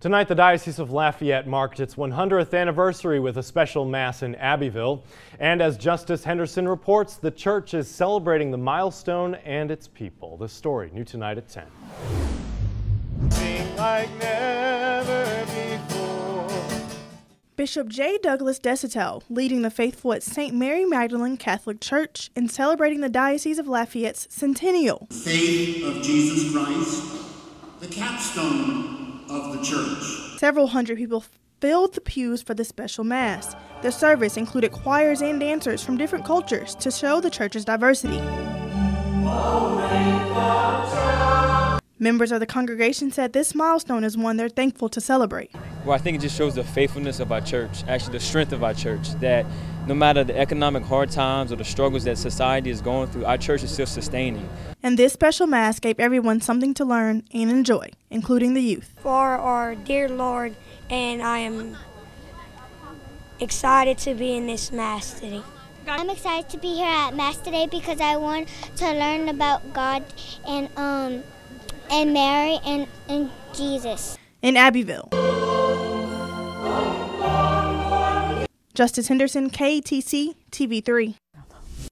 Tonight, the Diocese of Lafayette marked its 100th anniversary with a special Mass in Abbeville. And as Justice Henderson reports, the church is celebrating the milestone and its people. The story, new tonight at 10. Like Bishop J. Douglas Deshotel leading the faithful at St. Mary Magdalene Catholic Church in celebrating the Diocese of Lafayette's centennial. The faith of Jesus Christ, the capstone of the church. Several hundred people filled the pews for the special Mass. The service included choirs and dancers from different cultures to show the church's diversity. Members of the congregation said this milestone is one they're thankful to celebrate. Well, I think it just shows the faithfulness of our church, actually the strength of our church, that no matter the economic hard times or the struggles that society is going through, our church is still sustaining. And this special Mass gave everyone something to learn and enjoy, including the youth. For our dear Lord, and I am excited to be in this Mass today. I'm excited to be here at Mass today because I want to learn about God and um, and Mary and, and Jesus. In Abbeville. Justice Henderson, KATC, TV3.